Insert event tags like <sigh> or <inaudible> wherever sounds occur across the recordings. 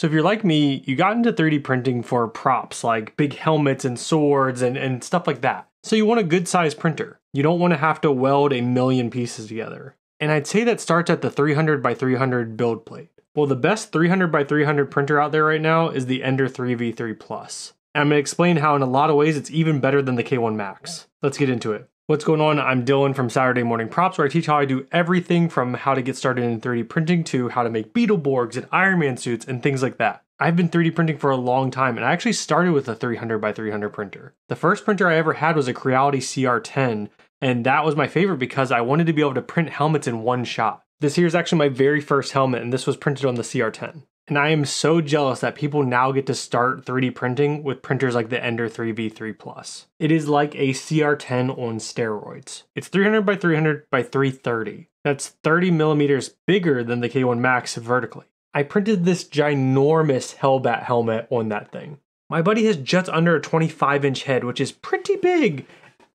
So if you're like me, you got into 3D printing for props like big helmets and swords and, and stuff like that. So you want a good size printer. You don't want to have to weld a million pieces together. And I'd say that starts at the 300 by 300 build plate. Well, the best 300 by 300 printer out there right now is the Ender 3v3 Plus. And I'm to explain how in a lot of ways it's even better than the K1 Max. Let's get into it. What's going on? I'm Dylan from Saturday Morning Props, where I teach how I do everything from how to get started in 3D printing to how to make Beetleborgs and Iron Man suits and things like that. I've been 3D printing for a long time, and I actually started with a 300 by 300 printer. The first printer I ever had was a Creality CR10, and that was my favorite because I wanted to be able to print helmets in one shot. This here is actually my very first helmet, and this was printed on the CR10. And I am so jealous that people now get to start 3D printing with printers like the Ender 3v3 Plus. It is like a CR10 on steroids. It's 300 by 300 by 330. That's 30 millimeters bigger than the K1 Max vertically. I printed this ginormous Hellbat helmet on that thing. My buddy has just under a 25 inch head, which is pretty big.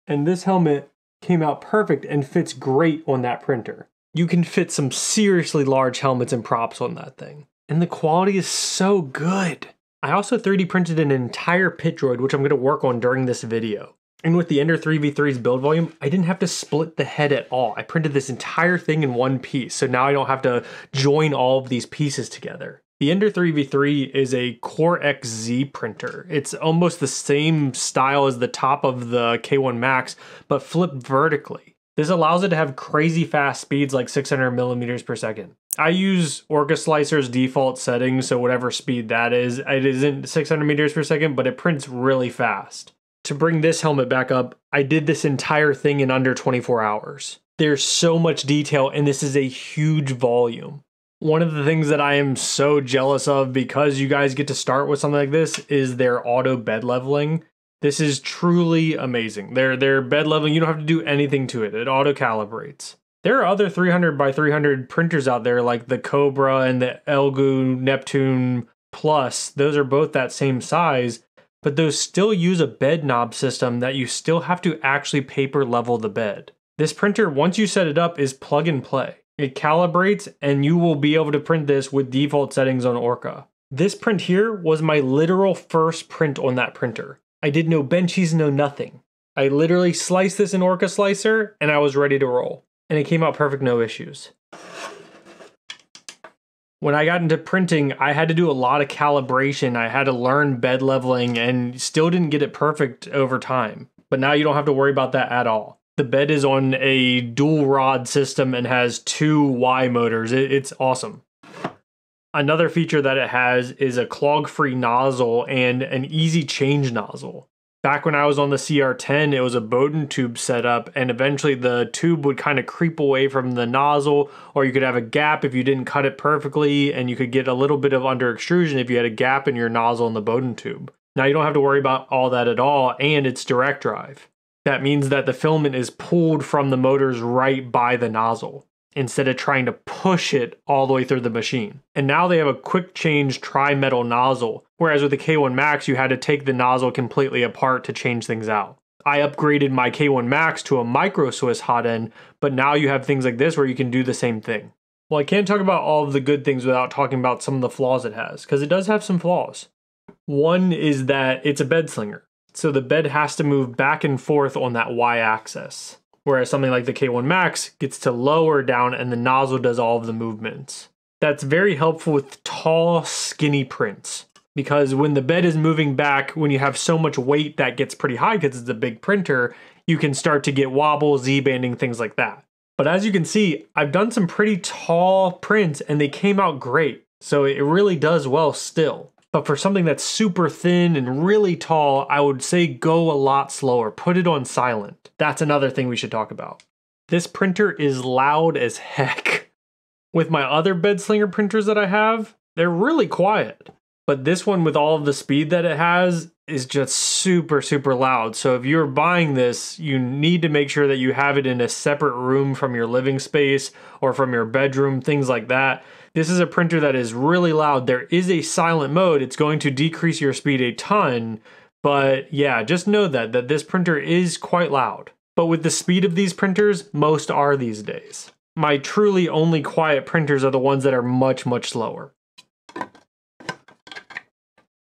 And this helmet came out perfect and fits great on that printer. You can fit some seriously large helmets and props on that thing and the quality is so good. I also 3D printed an entire pit droid, which I'm going to work on during this video. And with the Ender 3v3's build volume, I didn't have to split the head at all. I printed this entire thing in one piece, so now I don't have to join all of these pieces together. The Ender 3v3 is a Core XZ printer. It's almost the same style as the top of the K1 Max, but flipped vertically. This allows it to have crazy fast speeds like 600 millimeters per second. I use Orca Slicer's default settings, so whatever speed that is, it isn't 600 meters per second, but it prints really fast. To bring this helmet back up, I did this entire thing in under 24 hours. There's so much detail, and this is a huge volume. One of the things that I am so jealous of because you guys get to start with something like this is their auto bed leveling. This is truly amazing. Their their bed leveling, you don't have to do anything to it. It auto calibrates. There are other 300 by 300 printers out there like the Kobra and the Elegoo Neptune Plus. Those are both that same size, but those still use a bed knob system that you still have to actually paper level the bed. This printer, once you set it up, is plug and play. It calibrates and you will be able to print this with default settings on Orca. This print here was my literal first print on that printer. I did no benchies, no nothing. I literally sliced this in Orca Slicer and I was ready to roll. And it came out perfect, no issues. When I got into printing, I had to do a lot of calibration. I had to learn bed leveling and still didn't get it perfect over time. But now you don't have to worry about that at all. The bed is on a dual rod system and has two Y motors. it's awesome. Another feature that it has is a clog free nozzle and an easy change nozzle. Back when I was on the CR10, it was a Bowden tube setup, and eventually the tube would kind of creep away from the nozzle, or you could have a gap if you didn't cut it perfectly, and you could get a little bit of under extrusion if you had a gap in your nozzle in the Bowden tube. Now you don't have to worry about all that at all, and it's direct drive. That means that the filament is pulled from the motors right by the nozzle instead of trying to push it all the way through the machine. And now they have a quick change tri-metal nozzle, whereas with the K1 Max you had to take the nozzle completely apart to change things out. I upgraded my K1 Max to a micro Swiss hot end, but now you have things like this where you can do the same thing. Well, I can't talk about all of the good things without talking about some of the flaws it has, because it does have some flaws. One is that it's a bed slinger, so the bed has to move back and forth on that y axis whereas something like the K1 Max gets to lower down and the nozzle does all of the movements. That's very helpful with tall, skinny prints because when the bed is moving back, when you have so much weight that gets pretty high because it's a big printer, you can start to get wobble, Z-banding, things like that. But as you can see, I've done some pretty tall prints and they came out great. So it really does well still. But for something that's super thin and really tall, I would say go a lot slower. Put it on silent. That's another thing we should talk about. This printer is loud as heck. <laughs> With my other bed slinger printers that I have, they're really quiet. But this one, with all of the speed that it has, is just super, super loud. So if you're buying this, you need to make sure that you have it in a separate room from your living space or from your bedroom, things like that this is a printer that is really loud. There is a silent mode. It's going to decrease your speed a ton, but yeah, just know that that this printer is quite loud. But with the speed of these printers, most are these days. My truly only quiet printers are the ones that are much, much slower.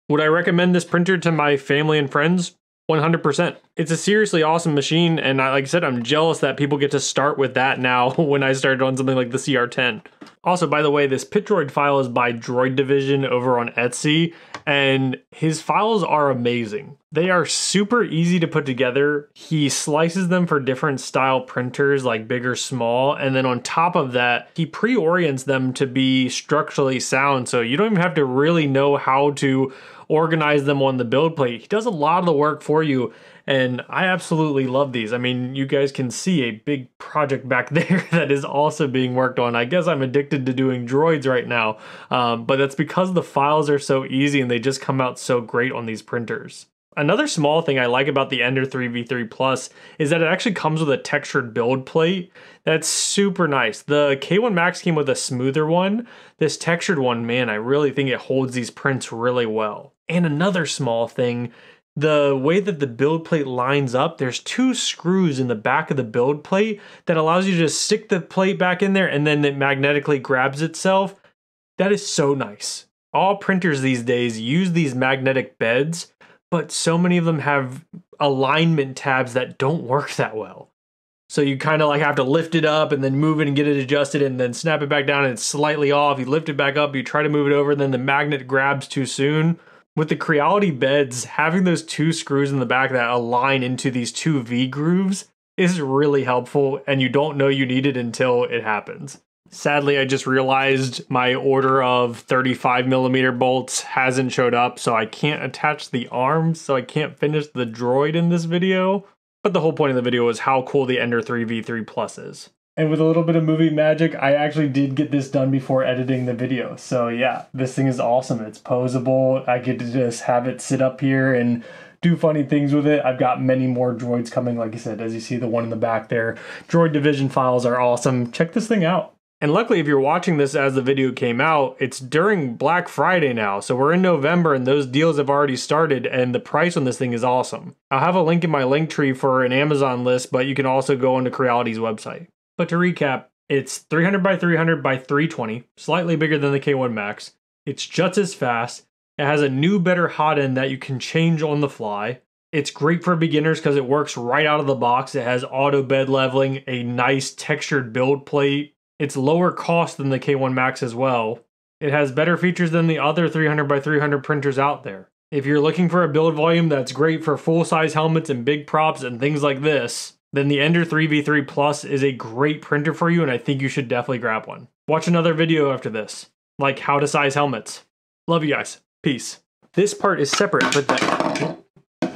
Would I recommend this printer to my family and friends? 100%. It's a seriously awesome machine, and I, like I said, I'm jealous that people get to start with that now <laughs> when I started on something like the CR10. Also, by the way, this pit droid file is by Droid Division over on Etsy, and his files are amazing. They are super easy to put together. He slices them for different style printers, like big or small, and then on top of that, he pre orients them to be structurally sound, so you don't even have to really know how to organize them on the build plate. He does a lot of the work for you and I absolutely love these. I mean, you guys can see a big project back <laughs> there that is also being worked on. I guess I'm addicted to doing droids right now, um, but that's because the files are so easy and they just come out so great on these printers. Another small thing I like about the Ender 3 V3 Plus is that it actually comes with a textured build plate. That's super nice. The K1 Max came with a smoother one. This textured one, man, I really think it holds these prints really well. And another small thing, the way that the build plate lines up, there's two screws in the back of the build plate that allows you to just stick the plate back in there and then it magnetically grabs itself. That is so nice. All printers these days use these magnetic beds, but so many of them have alignment tabs that don't work that well. So you kind of like have to lift it up and then move it and get it adjusted and then snap it back down and it's slightly off. You lift it back up, you try to move it over, and then the magnet grabs too soon with the Creality beds, having those two screws in the back that align into these two V grooves is really helpful, and you don't know you need it until it happens. Sadly, I just realized my order of 35 millimeter bolts hasn't showed up, so I can't attach the arms, so I can't finish the droid in this video. But the whole point of the video is how cool the Ender 3 V3 Plus is. And with a little bit of movie magic, I actually did get this done before editing the video. So yeah, this thing is awesome. It's posable. I get to just have it sit up here and do funny things with it. I've got many more droids coming, like I said, as you see the one in the back there. Droid Division files are awesome. Check this thing out. And luckily, if you're watching this as the video came out, it's during Black Friday now. So we're in November and those deals have already started and the price on this thing is awesome. I'll have a link in my link tree for an Amazon list, but you can also go onto Creality's website. But to recap, it's 300 by 300 by 320, slightly bigger than the K1 Max. It's just as fast. It has a new, better hot end that you can change on the fly. It's great for beginners because it works right out of the box. It has auto bed leveling, a nice textured build plate. It's lower cost than the K1 Max as well. It has better features than the other 300 by 300 printers out there. If you're looking for a build volume that's great for full size helmets and big props and things like this, then the Ender 3v3 Plus is a great printer for you, and I think you should definitely grab one. Watch another video after this, like how to size helmets. Love you guys. Peace. This part is separate, but the